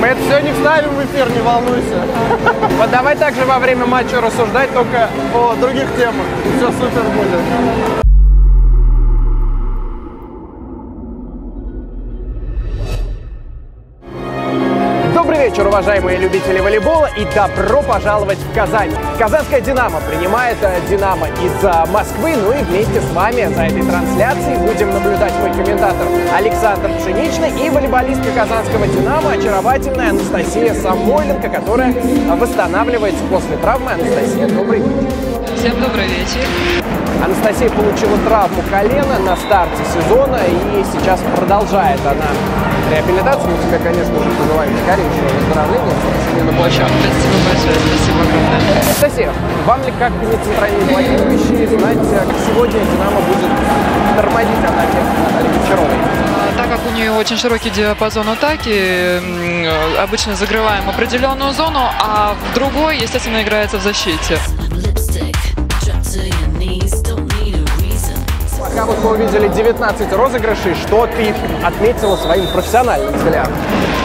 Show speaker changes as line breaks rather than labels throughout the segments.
Мы это все не вставим в эфир, не волнуйся. Вот давай также во время матча рассуждать только о других темах. Все супер будет. Вечер, уважаемые любители волейбола, и добро пожаловать в Казань. Казанская «Динамо» принимает э, «Динамо» из э, Москвы, ну и вместе с вами за этой трансляцией будем наблюдать мой комментатор Александр Пшеничный и волейболистка казанского «Динамо» очаровательная Анастасия Самойленко, которая восстанавливается после травмы. Анастасия, добрый вечер.
Всем добрый вечер.
Анастасия получила травму колена на старте сезона и сейчас продолжает она реабилитацию. Мы тебя, конечно же, пожелаем скорейшего выздоровления, возвращения на площадку.
Спасибо большое, спасибо огромное.
Анастасия, вам ли как не центральный блокирующий знать, как сегодня «Динамо» будет тормозить атаки Натальи Гончаровой?
А, Так как у нее очень широкий диапазон атаки, обычно закрываем определенную зону, а в другой, естественно, играется в защите.
Пока вот мы увидели 19 розыгрышей, что ты отметила своим профессиональным взглядом?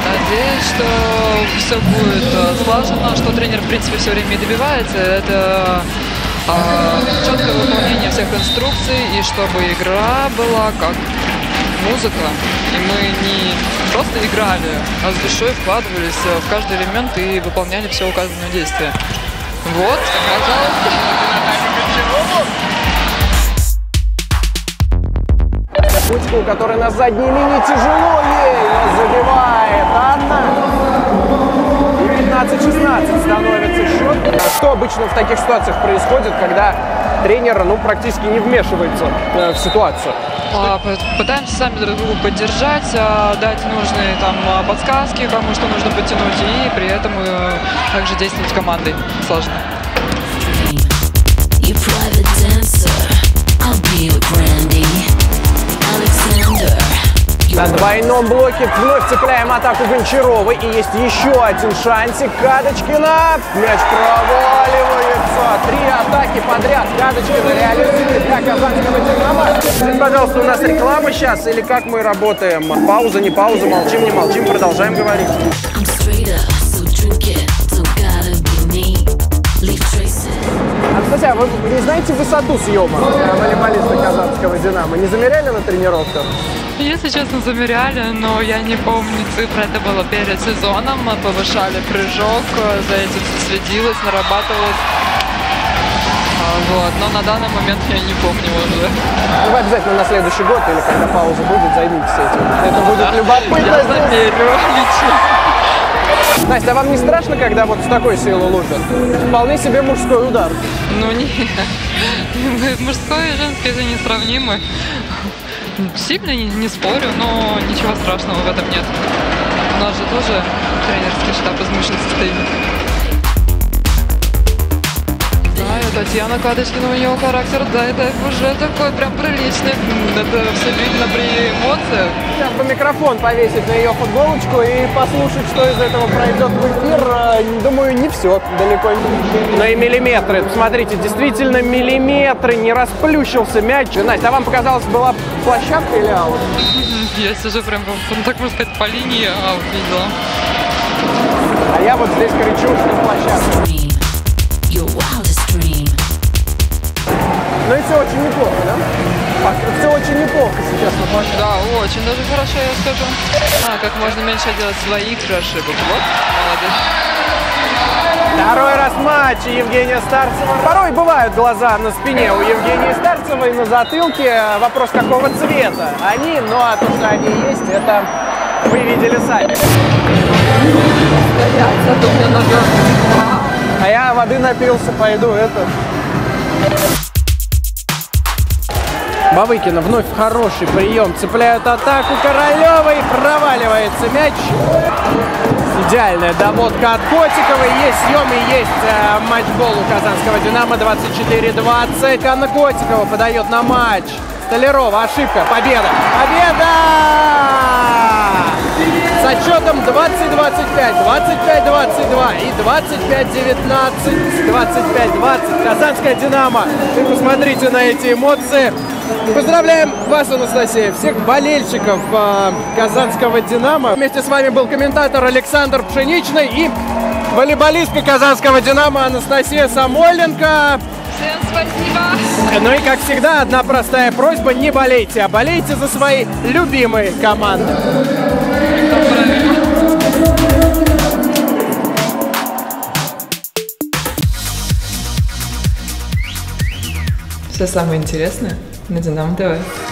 Надеюсь, что все будет э, слажено, что тренер, в принципе, все время и добивается. Это а, четкое выполнение всех инструкций, и чтобы игра была как музыка. И мы не просто играли, а с душой вкладывались э, в каждый элемент и выполняли все указанные действия. Вот, пожалуйста.
Кучку, которая на задней линии тяжело ей, забивает Анна. И 15-16 становится счет. А Что обычно в таких ситуациях происходит, когда тренер ну, практически не вмешивается э, в ситуацию?
А, Пытаемся сами друг друга поддержать, а, дать нужные там подсказки, кому что нужно подтянуть, и при этом э, также действовать командой слаженно.
На двойном блоке вновь цепляем атаку Гончаровой. И есть еще один шансик. Кадочкина. Мяч проваливается. Три атаки подряд. Кадочкина реализует для казанского «Динамо». Скажите, пожалуйста, у нас реклама сейчас или как мы работаем? Пауза, не пауза, молчим, не молчим, продолжаем говорить.
Traces.
Анастасия, а вы не знаете высоту съема волейболиста казанского «Динамо»? Не замеряли на тренировках?
Если честно, замеряли, но я не помню цифры. Это было перед сезоном. Мы повышали прыжок, э, за этим все следилось, нарабатывалось. А, Вот, но на данный момент я не помню уже.
Ну, вы обязательно на следующий год или когда пауза будет, займитесь этим. Это будет любопытно.
Я замерю лично.
Настя, а вам не страшно, когда вот с такой силы лупят? Вполне себе мужской удар.
Ну нет, мужской и женский это несравнимы. Сильно не, не спорю, но ничего страшного в этом нет. У нас же тоже тренерский штаб из мужчин состоит. Знаю, Татьяна Кадочкина, у нее характер, да, это уже такой прям приличный. Это все видно при эмоциях.
Сейчас бы микрофон повесить на ее футболочку и послушать, что из этого пройдет в эфир. Э, Думаю, не все далеко. Но и миллиметры. Посмотрите, действительно миллиметры. Не расплющился мяч. Настя, а вам показалось, была площадка или аут?
Я сижу прям, ну, так можно сказать, по линии, а увидела.
А я вот здесь кричу, что площадка. Ну и все очень неплохо, да? Все очень неплохо сейчас на.
Да, очень даже хорошо, я скажу. А, как можно меньше делать своих же ошибок. Вот, молодец.
Второй раз матч Евгения Старцева. Порой бывают глаза на спине у Евгении Старцевой, на затылке. Вопрос, какого цвета они, ну а то, что они есть, это вы видели сами. А я воды напился, пойду это. Бавыкина вновь хороший прием. Цепляют атаку Королевой. Проваливается мяч. Идеальная доводка от Котиковой. Есть съем и есть э, матчбол у казанского «Динамо» 24-20. Анна Котикова подает на матч. Столярова, ошибка, победа. Победа! С отчетом 20-25, 25-22 и 25-19, 25-20. Казанская «Динамо». Вы посмотрите на эти эмоции. Поздравляем вас, Анастасия, всех болельщиков э, казанского «Динамо». Вместе с вами был комментатор Александр Пшеничный и волейболистка казанского «Динамо» Анастасия Самойленко.
Всем спасибо.
Ну и, как всегда, одна простая просьба – не болейте, а болейте за свои любимые команды.
Все самое интересное на Динамо ТВ.